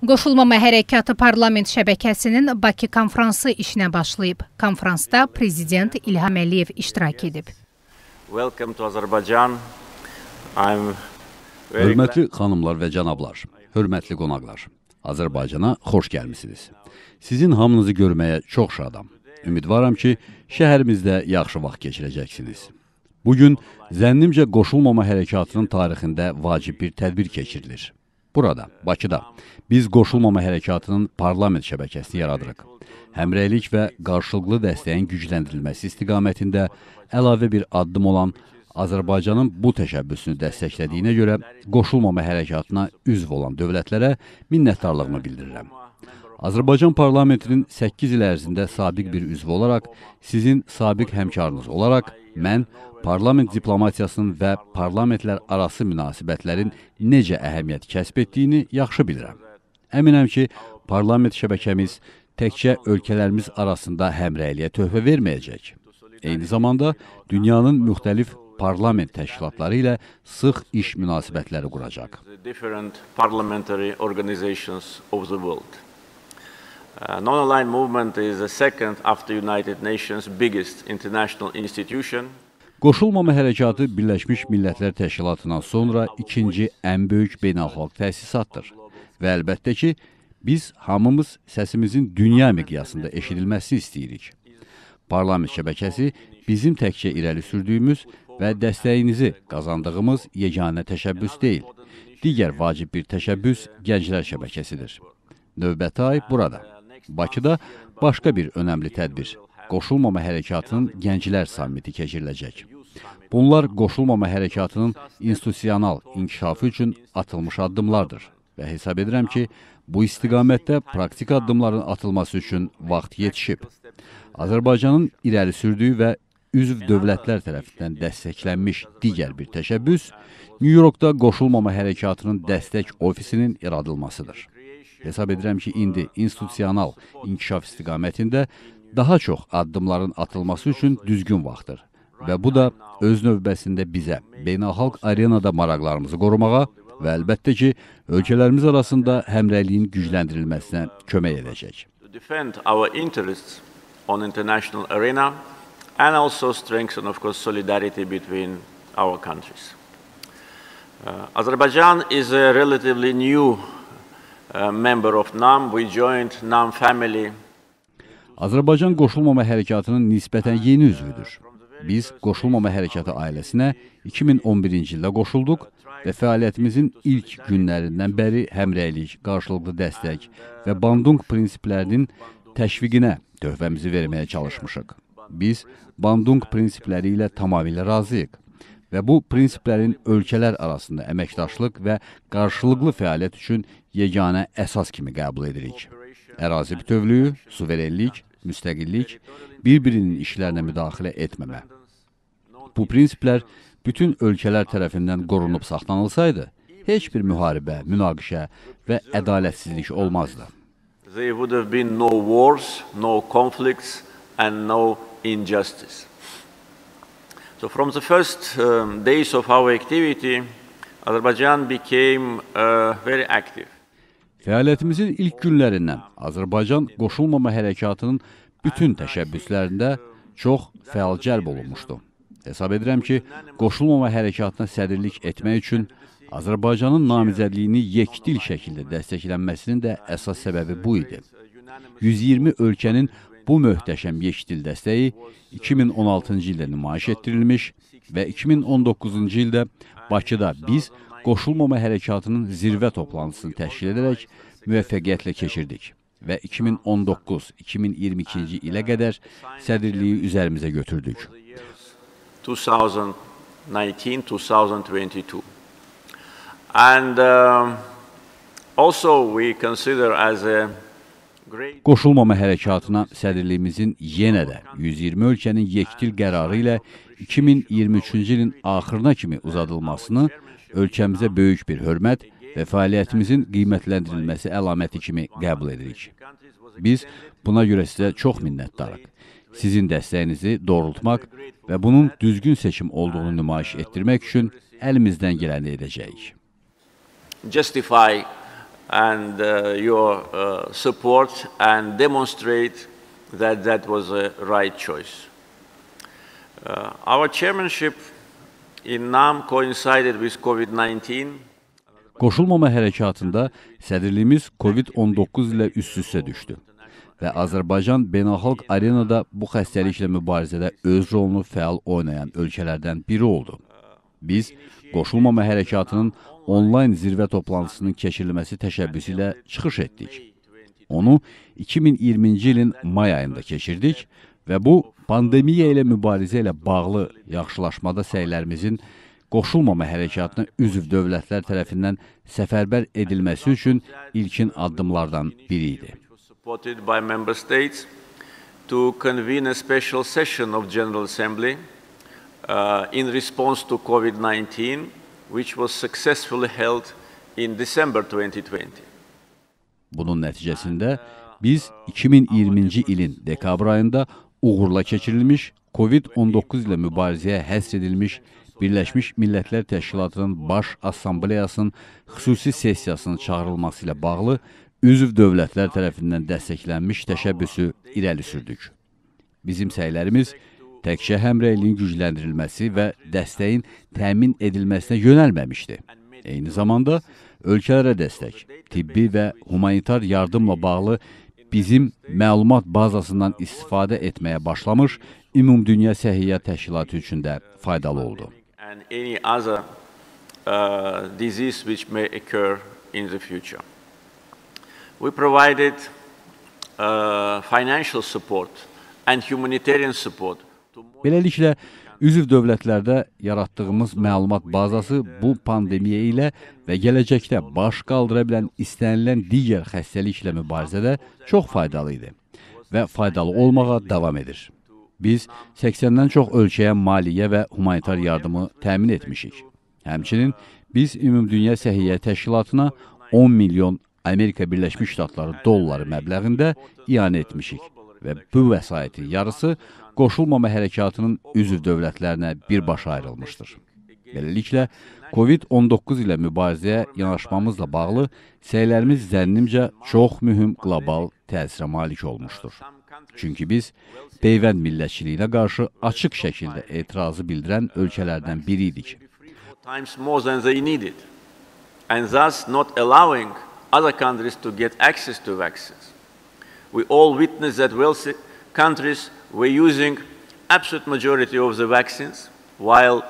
Qoşulmama Hərəkatı Parlament şəbəkəsinin Bakı konfransı işinə başlayıb. Konfransda prezident İlham Əliyev iştirak edib. Welcome to Azerbaijan. I'm Hörmətli xanımlar və cənablar, hörmətli qonaqlar, Azərbaycana xoş gəlmisiniz. Sizin hamınızı görməyə çox şadam. Ümidvaram ki, şəhərimizdə yaxşı vaxt keçirəcəksiniz. Bu gün zənnimcə qoşulmama hərəkatının tarixində vacib bir tədbir keçirilir. Burada, Bakıda biz qoşulmama hərəkatının parlament şəbəkəsini yaradırıq. Həmrəylik və qarşılıqlı dəstəyin gücləndirilməsi istiqamətində əlavə bir addım olan Azərbaycanın bu təşəbbüsünü dəstəklədiyinə görə qoşulmama hərəkatına üzv olan dövlətlərə minnətdarlığımı bildirirəm. Azərbaycan parlamentinin 8 il ərzində sabiq bir üzvü olaraq, sizin sabiq həmkarınız olaraq mən parlament diplomatiyasının və parlamentlər arası münasibətlərin necə əhəmiyyət kəsb etdiyini yaxşı bilirəm. Əminəm ki, parlament şəbəkəmiz təkcə ölkələrimiz arasında həmrəyliyə töhfə verməyəcək. Eyni zamanda dünyanın müxtəlif parlament təşkilatları ilə sıx iş münasibətləri quracaq. Uh, Non-aligned movement is the second after United Nations biggest international institution. Qoşulmama hərəkatı Birləşmiş Millətlər Təşkilatından sonra ikinci ən böyük beynəlxalq təsisatdır. Və əlbəttə ki, biz hamımız səsimizin dünya miqyasında eşidilməsini istəyirik. Parlament şəbəkəsi bizim təkcə irəli sürdüyümüz və dəstəyinizi qazandığımız yeganə təşəbbüs deyil. Digər vacib bir təşəbbüs gənclər şəbəkəsidir. Növbəti ay burada, Bakıda başqa bir önəmli tədbir Qoşulmama hərəkatının gənclər sammiti keçiriləcək. Bunlar qoşulmama hərəkatının institusional inkişafı üçün atılmış addımlardır və hesab edirəm ki, bu istiqamətdə praktik addımların atılması üçün vaxt yetişib. Azərbaycanın irəli sürdüyü və üzv dövlətlər tərəfindən dəstəklənmiş digər bir təşəbbüs New Yorkda qoşulmama hərəkatının dəstək ofisinin yaradılmasıdır. Hesab edirəm ki, indi institusional inkişaf istiqamətində daha çox addımların atılması üçün düzgün vaxtdır və bu da öz növbəsində bizə beynəlxalq arenada maraqlarımızı qorumağa və əlbəttə ki, ölkələrimiz arasında həmrəyliyin gücləndirilməsinə kömək edəcək. defend our interests on international arena and also strengthen, of course, solidarity between our countries. Uh, Azerbaijan is a relatively new uh, member of NAM. We joined NAM family Azərbaycan qoşulmama hərəkatının nisbətən yeni üzvüdür. Biz qoşulmama hərəkatı ailəsinə 2011-ci ildə qoşulduq və fəaliyyətimizin ilk günlərindən bəri həmrəylik, qarşılıqlı dəstək və Bandung prinsiplərinin təşviqinə töhfəmizi verməyə çalışmışıq. Biz Bandung prinsipləri ilə tamamilə razıyıq və bu prinsiplərin ölkələr arasında əməkdaşlıq və qarşılıqlı fəaliyyət üçün yeganə əsas kimi qəbul edirik. Ərazi bütövlüyü, suverenlik, müstəqillik, bir-birinin işlərinə müdaxilə etməmə. Bu prinsiplər bütün ölkələr tərəfindən qorunub saxlanılsaydı, heç bir müharibə, münaqişə və ədalətsizlik olmazdı. There would have been no wars, no conflicts, and no injustice. So, from the first um, days of our activity, Azerbaijan became uh, very active. Fəaliyyətimizin ilk günlərindən Azərbaycan qoşulmama hərəkatının bütün təşəbbüslərində çox fəal cəlb olunmuşdu. Hesab edirəm ki, qoşulmama hərəkatına sədrlik etmək üçün Azərbaycanın namizədliyini yekdil şəkildə dəstəklənməsinin də əsas səbəbi bu idi. 120 ölkənin bu möhtəşəm yekdil dəstəyi 2016-cı ildə nümayiş etdirilmiş və 2019-cu ildə Bakıda biz qoşulmama hərəkatının zirvə toplantısını təşkil edərək müvəffəqiyyətlə keçirdik və 2019-2022-ci ilə qədər sədrliyi üzərimizə götürdük. 2019-2022. And um, also we consider as a Qoşulmama hərəkatına sədrliyimizin yenə də 120 ölkənin yekdil qərarı ilə 2023-cü ilin axırına kimi uzadılmasını ölkəmizə böyük bir hörmət və fəaliyyətimizin qiymətləndirilməsi əlaməti kimi qəbul edirik. Biz buna görə sizə çox minnətdarıq. Sizin dəstəyinizi doğrultmaq və bunun düzgün seçim olduğunu nümayiş etdirmək üçün əlimizdən gələni edəcəyik. justify and uh, your uh, support and demonstrate that that was a right choice. Uh, our chairmanship Qoşulmama hərəkatında sədrliyimiz COVID-19 ilə üst-üstə düşdü və Azərbaycan beynəlxalq arenada bu xəstəliklə mübarizədə öz rolunu fəal oynayan ölkələrdən biri oldu. Biz Qoşulmama hərəkatının onlayn zirvə toplantısının keçirilməsi təşəbbüsü ilə çıxış etdik. Onu 2020-ci ilin may ayında keçirdik və bu pandemiya ilə mübarizə ilə bağlı yaxşılaşmada səylərimizin qoşulmama hərəkatına üzv dövlətlər tərəfindən səfərbər edilməsi üçün ilkin addımlardan biri idi. To convene a special session of General Assembly uh, in response to COVID-19 which was successfully held in December 2020. Bunun nəticəsində biz 2020-ci ilin dekabr ayında uğurla keçirilmiş COVID-19 ilə mübarizəyə həsr edilmiş Birləşmiş Millətlər Təşkilatının Baş Assambleyasının xüsusi sessiyasının çağırılması ilə bağlı üzv dövlətlər tərəfindən dəstəklənmiş təşəbbüsü irəli sürdük. Bizim səylərimiz təkcə həmrəyliyin gücləndirilməsi və dəstəyin təmin edilməsinə yönəlməmişdi. Eyni zamanda ölkələrə dəstək, tibbi və humanitar yardımla bağlı bizim məlumat bazasından istifadə etməyə başlamış Ümumdünya Səhiyyə Təşkilatı üçün də faydalı oldu. And any other uh, disease which may occur in the future. We provided uh, financial support and humanitarian support Beləliklə, üzv dövlətlərdə yaratdığımız məlumat bazası bu pandemiya ilə və gələcəkdə baş qaldıra bilən istənilən digər xəstəliklə mübarizədə çox faydalı idi və faydalı olmağa davam edir. Biz 80-dən çox ölkəyə maliyyə və humanitar yardımı təmin etmişik. Həmçinin biz Ümumdünya Səhiyyə Təşkilatına 10 milyon Amerika Birləşmiş Ştatları dolları məbləğində iyanə etmişik və bu vəsaitin yarısı qoşulmama hərəkatının üzv dövlətlərinə birbaşa ayrılmışdır. Beləliklə, COVID-19 ilə mübarizəyə yanaşmamızla bağlı səylərimiz zənnimcə çox mühüm qlobal təsirə malik olmuşdur. Çünki biz peyvənd millətçiliyinə qarşı açıq şəkildə etirazı bildirən ölkələrdən biri idik. times more than they needed, and thus not allowing other countries to get access to vaccines. We all witnessed that wealthy countries were using absolute majority of the vaccines, while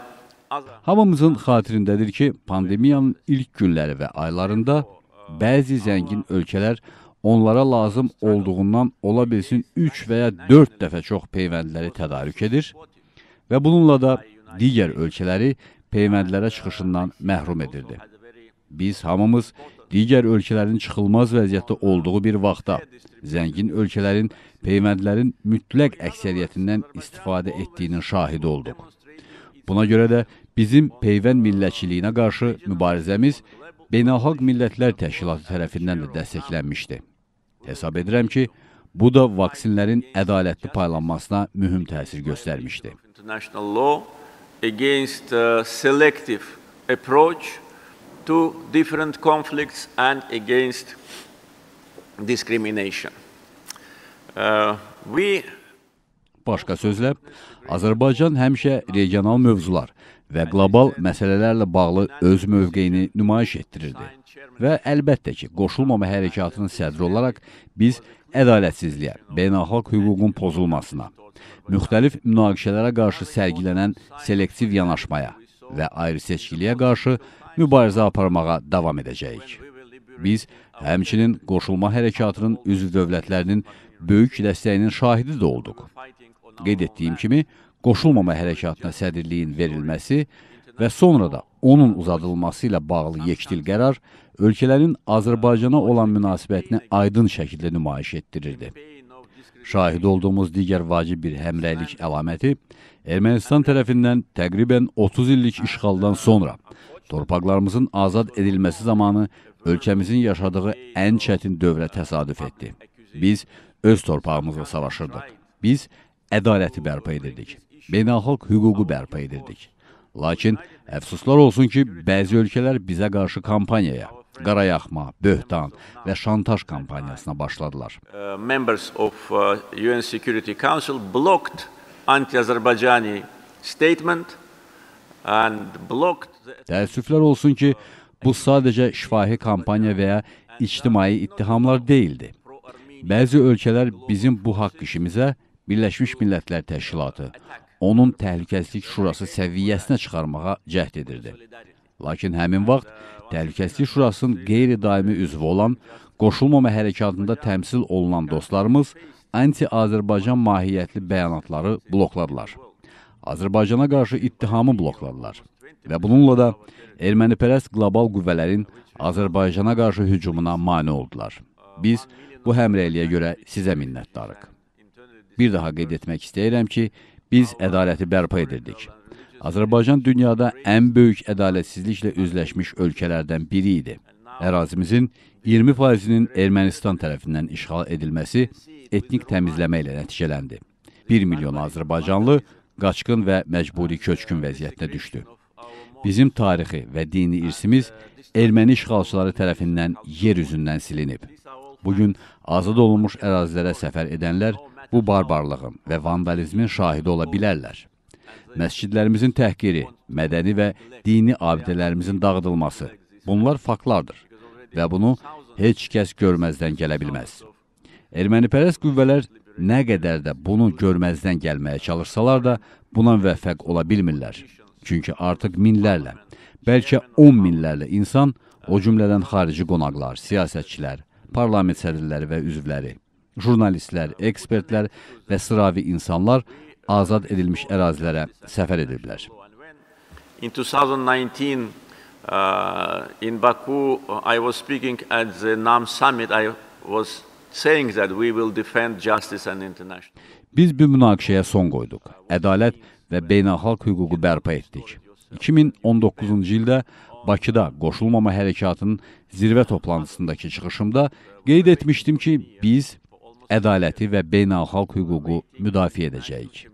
Hamımızın xatirindədir ki, pandemiyanın ilk günləri və aylarında bəzi zəngin ölkələr onlara lazım olduğundan ola bilsin 3 və ya 4 dəfə çox peyvəndləri tədarük edir və bununla da digər ölkələri peyvəndlərə çıxışından məhrum edirdi. Biz hamımız digər ölkələrin çıxılmaz vəziyyətdə olduğu bir vaxtda zəngin ölkələrin peyvəndlərin mütləq əksəriyyətindən istifadə etdiyinin şahidi olduq. Buna görə də bizim peyvənd millətçiliyinə qarşı mübarizəmiz Beynəlxalq Millətlər Təşkilatı tərəfindən də dəstəklənmişdi. Hesab edirəm ki, bu da vaksinlərin ədalətli paylanmasına mühüm təsir göstərmişdi. international law against uh, selective approach to different conflicts and against discrimination. Uh, we Başqa sözlə, Azərbaycan həmişə regional mövzular və qlobal məsələlərlə bağlı öz mövqeyini nümayiş etdirirdi. Və əlbəttə ki, qoşulmama hərəkatının sədri olaraq biz ədalətsizliyə, beynəlxalq hüququn pozulmasına, müxtəlif münaqişələrə qarşı sərgilənən selektiv yanaşmaya və ayrı seçkiliyə qarşı mübarizə aparmağa davam edəcəyik. Biz həmçinin qoşulma hərəkatının üzv dövlətlərinin böyük dəstəyinin şahidi də olduq. Qeyd etdiyim kimi, qoşulmama hərəkatına sədrliyin verilməsi və sonra da onun uzadılması ilə bağlı yekdil qərar ölkələrin Azərbaycana olan münasibətini aydın şəkildə nümayiş etdirirdi. Şahid olduğumuz digər vacib bir həmrəylik əlaməti Ermənistan tərəfindən təqribən 30 illik işğaldan sonra torpaqlarımızın azad edilməsi zamanı ölkəmizin yaşadığı ən çətin dövrə təsadüf etdi. Biz öz torpağımızla savaşırdıq. Biz ədaləti bərpa edirdik. Beynəlxalq hüququ bərpa edirdik. Lakin əfsuslar olsun ki, bəzi ölkələr bizə qarşı kampaniyaya, qarayaxma, böhtan və şantaj kampaniyasına başladılar. Uh, members of uh, UN Security Council blocked anti-Azerbaijani statement and blocked Təəssüflər olsun ki, bu sadəcə şifahi kampaniya və ya ictimai ittihamlar deyildi. Bəzi ölkələr bizim bu haqq işimizə Birləşmiş Millətlər Təşkilatı, onun Təhlükəsizlik Şurası səviyyəsinə çıxarmağa cəhd edirdi. Lakin həmin vaxt Təhlükəsizlik Şurasının qeyri-daimi üzvü olan Qoşulmama hərəkatında təmsil olunan dostlarımız anti-Azərbaycan mahiyyətli bəyanatları blokladılar. Azərbaycana qarşı ittihamı blokladılar və bununla da ermənipərəst qlobal qüvvələrin Azərbaycana qarşı hücumuna mane oldular. Biz bu həmrəyliyə görə sizə minnətdarıq. Bir daha qeyd etmək istəyirəm ki, biz ədaləti bərpa edirdik. Azərbaycan dünyada ən böyük ədalətsizliklə üzləşmiş ölkələrdən biri idi. Ərazimizin 20%-nin Ermənistan tərəfindən işğal edilməsi etnik təmizləmə ilə nəticələndi. 1 milyon Azərbaycanlı qaçqın və məcburi köçkün vəziyyətinə düşdü. Bizim tarixi və dini irsimiz erməni işğalçıları tərəfindən yer üzündən silinib. Bugün azad olunmuş ərazilərə səfər edənlər bu barbarlığın və vandalizmin şahidi ola bilərlər. Məscidlərimizin təhqiri, mədəni və dini abidələrimizin dağıdılması, bunlar faktlardır və bunu heç kəs görməzdən gələ bilməz. Ermənipərəst qüvvələr nə qədər də bunu görməzdən gəlməyə çalışsalar da buna müvəffəq ola bilmirlər. Çünki artıq minlərlə, bəlkə 10 minlərlə insan, o cümlədən xarici qonaqlar, siyasətçilər, parlament sədrləri və üzvləri, jurnalistlər, ekspertlər və sıravi insanlar azad edilmiş ərazilərə səfər ediblər. In 2019, uh, in Baku, I was speaking at the NAM summit. I was saying that we will defend justice and international. Biz bu münaqişəyə son qoyduq. Ədalət və beynəlxalq hüququ bərpa etdik. 2019-cu ildə Bakıda qoşulmama hərəkatının zirvə toplantısındakı çıxışımda qeyd etmişdim ki, biz ədaləti və beynəlxalq hüququ müdafiə edəcəyik.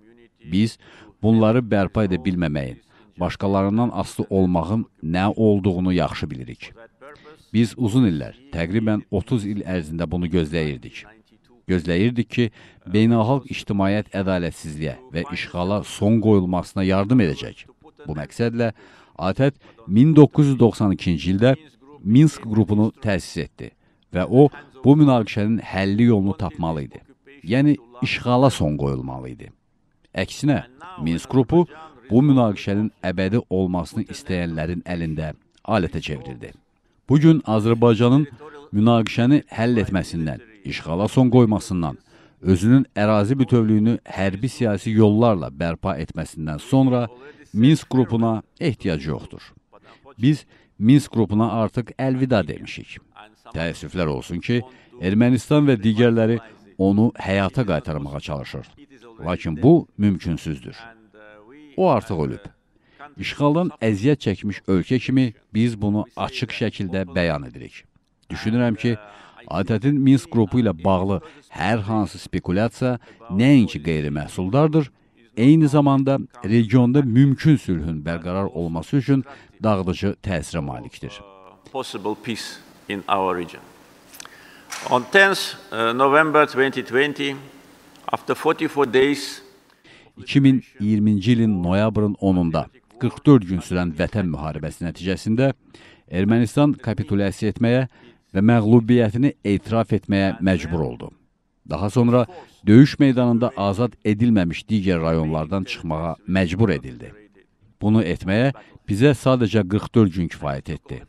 Biz bunları bərpa edə bilməməyin, başqalarından asılı olmağın nə olduğunu yaxşı bilirik. Biz uzun illər, təqribən 30 il ərzində bunu gözləyirdik. Gözləyirdik ki, beynəlxalq ictimaiyyət ədalətsizliyə və işğala son qoyulmasına yardım edəcək. Bu məqsədlə ATƏT 1992-ci ildə Minsk qrupunu təsis etdi və o, bu münaqişənin həlli yolunu tapmalı idi. Yəni, işğala son qoyulmalı idi. Əksinə, Minsk qrupu bu münaqişənin əbədi olmasını istəyənlərin əlində alətə çevrildi. Bugün Azərbaycanın münaqişəni həll etməsindən, işğala son qoymasından, özünün ərazi bütövlüyünü hərbi siyasi yollarla bərpa etməsindən sonra Minsk qrupuna ehtiyac yoxdur. Biz Minsk qrupuna artıq əlvida demişik. Təəssüflər olsun ki, Ermənistan və digərləri onu həyata qaytarmağa çalışır. Lakin bu mümkünsüzdür. O artıq ölüb. İşğaldan əziyyət çəkmiş ölkə kimi biz bunu açıq şəkildə bəyan edirik. Düşünürəm ki, ATƏT-in Minsk qrupu ilə bağlı hər hansı spekulyasiya nəinki qeyri-məhsuldardır, eyni zamanda regionda mümkün sülhün bərqərar olması üçün dağıdıcı təsirə malikdir. Possible peace in our region. On 10th uh, November 2020, after 44 days, 2020-ci ilin noyabrın 10-da 44 gün sürən vətən müharibəsi nəticəsində Ermənistan kapitulyasiya etməyə və məğlubiyyətini etiraf etməyə məcbur oldu. Daha sonra döyüş meydanında azad edilməmiş digər rayonlardan çıxmağa məcbur edildi. Bunu etməyə bizə sadəcə 44 gün kifayət etdi.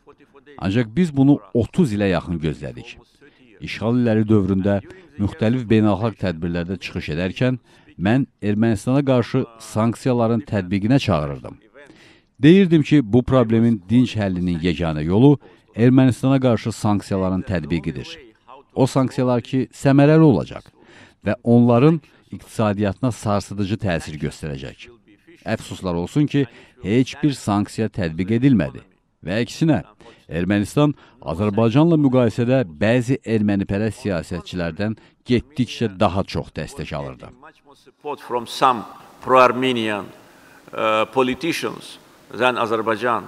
Ancaq biz bunu 30 ilə yaxın gözlədik. İşğal illəri dövründə müxtəlif beynəlxalq tədbirlərdə çıxış edərkən mən Ermənistana qarşı sanksiyaların tətbiqinə çağırırdım. Deyirdim ki, bu problemin dinç həllinin yeganə yolu Ermənistana qarşı sanksiyaların tətbiqidir. O sanksiyalar ki, səmərəli olacaq və onların iqtisadiyyatına sarsıdıcı təsir göstərəcək. Əfsuslar olsun ki, heç bir sanksiya tətbiq edilmədi və əksinə, Ermənistan Azərbaycanla müqayisədə bəzi ermənipərəst siyasətçilərdən getdikcə daha çox dəstək alırdı. pro-Armenian uh, politicians than Azerbaijan.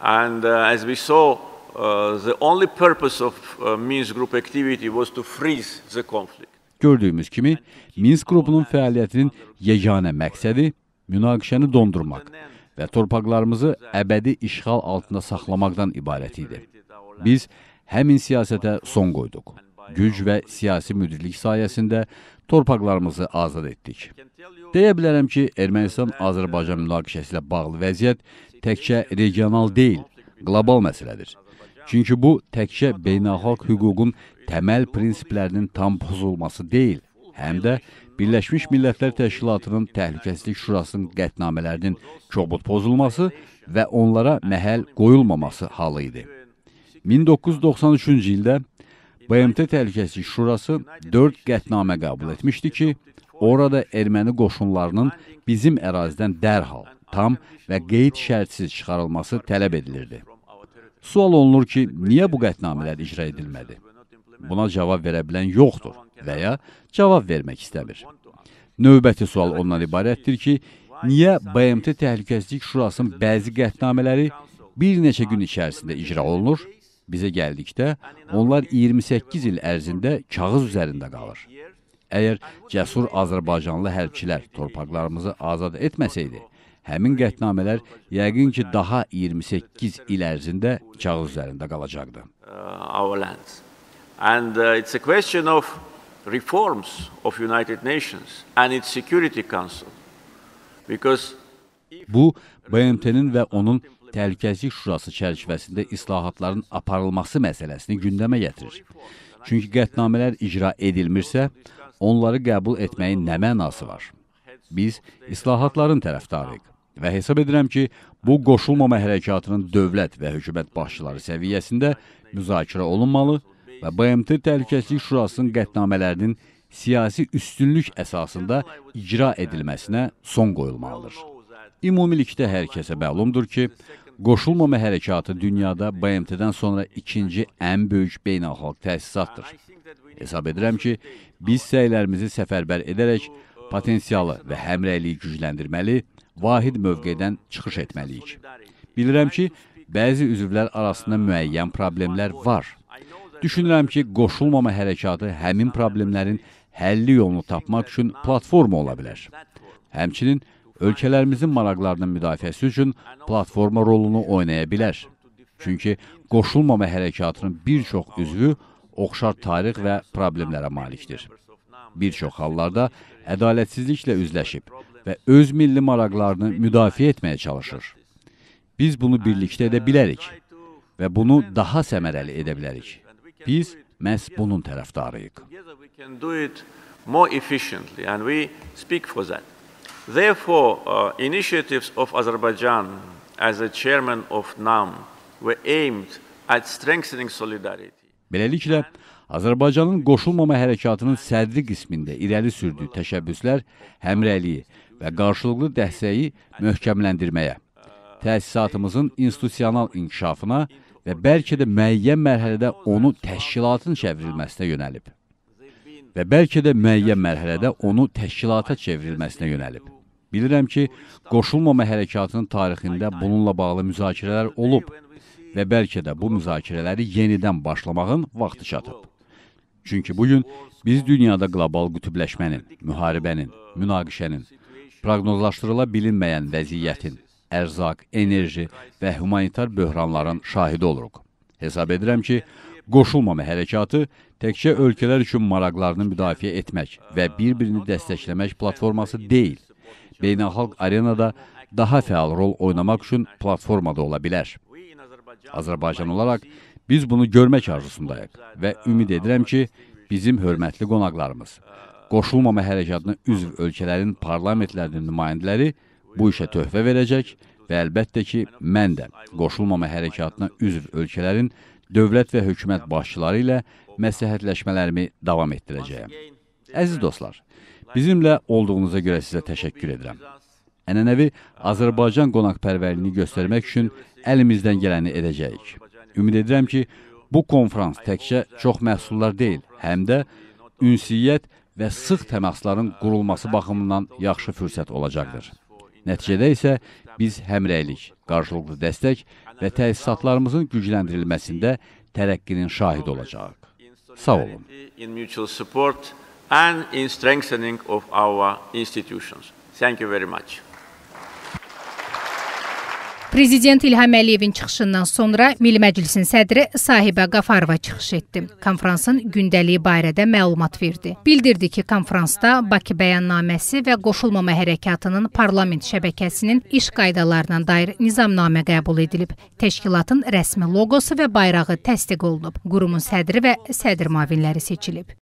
And uh, as we saw uh, the only purpose of uh, Minsk group activity was to freeze the conflict. Gördüyümüz kimi, Minsk qrupunun fəaliyyətinin yeganə məqsədi münaqişəni dondurmaq və torpaqlarımızı əbədi işğal altında saxlamaqdan ibarət idi. Biz həmin siyasətə son qoyduq. Güc və siyasi müdürlük sayəsində torpaqlarımızı azad etdik. Deyə bilərəm ki, Ermənistan-Azərbaycan münaqişəsi ilə bağlı vəziyyət təkcə regional deyil, qlobal məsələdir. Çünki bu təkcə beynəlxalq hüququn təməl prinsiplərinin tam pozulması deyil, həm də Birləşmiş Millətlər Təşkilatının Təhlükəsizlik Şurasının qətnamələrinin kobud pozulması və onlara məhəl qoyulmaması halı idi. 1993-cü ildə BMT Təhlükəsizlik Şurası 4 qətnamə qəbul etmişdi ki, orada erməni qoşunlarının bizim ərazidən dərhal, tam və qeyd şərtsiz çıxarılması tələb edilirdi. Sual olunur ki, niyə bu qətnamələr icra edilmədi? Buna cavab verə bilən yoxdur və ya cavab vermək istəmir. Növbəti sual ondan ibarətdir ki, niyə BMT Təhlükəsizlik Şurasının bəzi qətnamələri bir neçə gün içərisində icra olunur? Bizə gəldikdə onlar 28 il ərzində kağız üzərində qalır. Əgər cəsur Azərbaycanlı hərbçilər torpaqlarımızı azad etməsəydi, həmin qətnamələr yəqin ki, daha 28 il ərzində kağız üzərində qalacaqdı. Our lands. And uh, it's a question of reforms of United Nations and its Security Council. Because Bu, BMT-nin və onun Təhlükəsizlik Şurası çərçivəsində islahatların aparılması məsələsini gündəmə gətirir. Çünki qətnamələr icra edilmirsə, onları qəbul etməyin nə mənası var? Biz islahatların tərəfdarıyıq və hesab edirəm ki, bu qoşulmama hərəkatının dövlət və hökumət başçıları səviyyəsində müzakirə olunmalı və BMT Təhlükəsizlik Şurasının qətnamələrinin siyasi üstünlük əsasında icra edilməsinə son qoyulmalıdır. Ümumilikdə hər kəsə məlumdur ki, qoşulmama hərəkatı dünyada BMT-dən sonra ikinci ən böyük beynəlxalq təsisatdır. Hesab edirəm ki, biz səylərimizi səfərbər edərək potensialı və həmrəyliyi gücləndirməli, vahid mövqedən çıxış etməliyik. Bilirəm ki, bəzi üzvlər arasında müəyyən problemlər var. Düşünürəm ki, qoşulmama hərəkatı həmin problemlərin həlli yolunu tapmaq üçün platforma ola bilər. Həmçinin ölkələrimizin maraqlarının müdafiəsi üçün platforma rolunu oynaya bilər. Çünki qoşulmama hərəkatının bir çox üzvü oxşar tarix və problemlərə malikdir. Bir çox hallarda ədalətsizliklə üzləşib və öz milli maraqlarını müdafiə etməyə çalışır. Biz bunu birlikdə edə bilərik və bunu daha səmərəli edə bilərik. Biz məhz bunun tərəfdarıyıq. more efficiently and we speak for that. Therefore, uh, initiatives of Azerbaijan as a chairman of NAM were aimed at strengthening solidarity. Beləliklə, Azərbaycanın qoşulmama hərəkatının sədri qismində irəli sürdüyü təşəbbüslər həmrəyliyi və qarşılıqlı dəstəyi möhkəmləndirməyə, təsisatımızın institusional inkişafına və bəlkə də müəyyən mərhələdə onu təşkilatın çevrilməsinə yönəlib. Və bəlkə də müəyyən mərhələdə onu təşkilata çevrilməsinə yönəlib. Bilirəm ki, qoşulmama hərəkatının tarixində bununla bağlı müzakirələr olub və bəlkə də bu müzakirələri yenidən başlamağın vaxtı çatıb. Çünki bugün biz dünyada qlobal qütübləşmənin, müharibənin, münaqişənin, proqnozlaşdırıla bilinməyən vəziyyətin, ərzaq, enerji və humanitar böhranların şahidi oluruq. Hesab edirəm ki, qoşulmama hərəkatı təkcə ölkələr üçün maraqlarını müdafiə etmək və bir-birini dəstəkləmək platforması deyil, beynəlxalq arenada daha fəal rol oynamaq üçün platformada ola bilər. Azərbaycan olaraq Biz bunu görmək arzusundayıq və ümid edirəm ki, bizim hörmətli qonaqlarımız, qoşulmama hərəkatına üzv ölkələrin parlamentlərinin nümayəndələri bu işə töhfə verəcək və əlbəttə ki, mən də qoşulmama hərəkatına üzv ölkələrin dövlət və hökumət başçıları ilə məsləhətləşmələrimi davam etdirəcəyəm. Əziz dostlar, bizimlə olduğunuza görə sizə təşəkkür edirəm. Ənənəvi Azərbaycan qonaqpərvərliyini göstərmək üçün əlimizdən gələni edəcəyik. Ümid edirəm ki, bu konfrans təkcə çox məhsullar deyil, həm də ünsiyyət və sıx təmasların qurulması baxımından yaxşı fürsət olacaqdır. Nəticədə isə biz həmrəylik, qarşılıqlı dəstək və təsisatlarımızın gücləndirilməsində tərəqqinin şahidi olacağıq. Sağ olun. And in strengthening of our institutions. Thank you very much. Prezident İlham Əliyevin çıxışından sonra Milli Məclisin sədri Sahibə Qafarova çıxış etdi. Konfransın gündəliyi barədə məlumat verdi. Bildirdi ki, konfransda Bakı bəyannaməsi və qoşulmama hərəkatının parlament şəbəkəsinin iş qaydalarına dair nizamnamə qəbul edilib. Təşkilatın rəsmi loqosu və bayrağı təsdiq olunub. Qurumun sədri və sədr müavinləri seçilib.